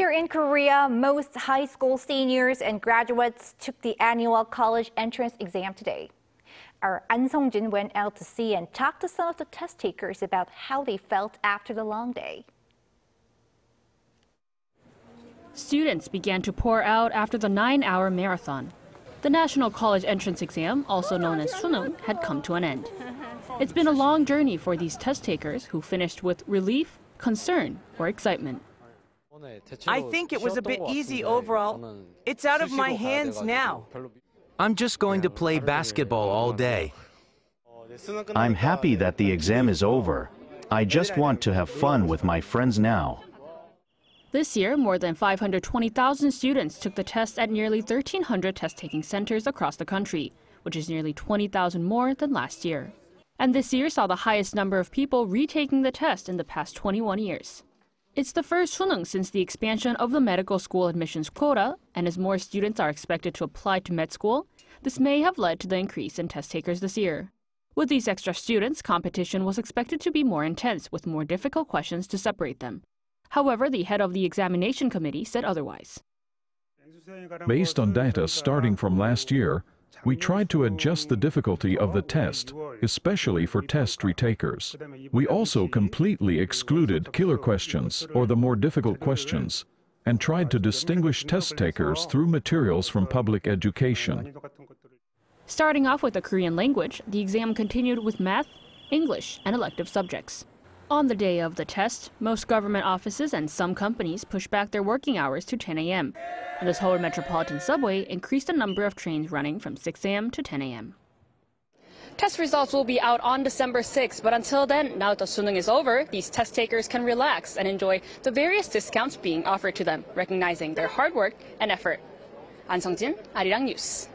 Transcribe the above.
Here in Korea, most high school seniors and graduates took the annual college entrance exam today. Our Ahn Sung-jin went out to see and talked to some of the test takers about how they felt after the long day. Students began to pour out after the nine-hour marathon. The National College Entrance Exam, also known as Suneung, had come to an end. It's been a long journey for these test takers who finished with relief, concern, or excitement. I think it was a bit easy overall. It's out of my hands now. I'm just going to play basketball all day. I'm happy that the exam is over. I just want to have fun with my friends now. This year, more than 520,000 students took the test at nearly 1,300 test-taking centers across the country, which is nearly 20,000 more than last year. And this year saw the highest number of people retaking the test in the past 21 years. It's the first Suneung since the expansion of the medical school admissions quota, and as more students are expected to apply to med school, this may have led to the increase in test takers this year. With these extra students, competition was expected to be more intense with more difficult questions to separate them. However, the head of the examination committee said otherwise. Based on data starting from last year, we tried to adjust the difficulty of the test, especially for test retakers. We also completely excluded killer questions or the more difficult questions and tried to distinguish test takers through materials from public education. Starting off with the Korean language, the exam continued with math, English, and elective subjects. On the day of the test, most government offices and some companies pushed back their working hours to 10 a.m. The Seoul Metropolitan Subway increased the number of trains running from 6 a.m. to 10 a.m. Test results will be out on December 6, but until then, now that the Suneung is over, these test takers can relax and enjoy the various discounts being offered to them, recognizing their hard work and effort. Ahn Sung-jin, Arirang News.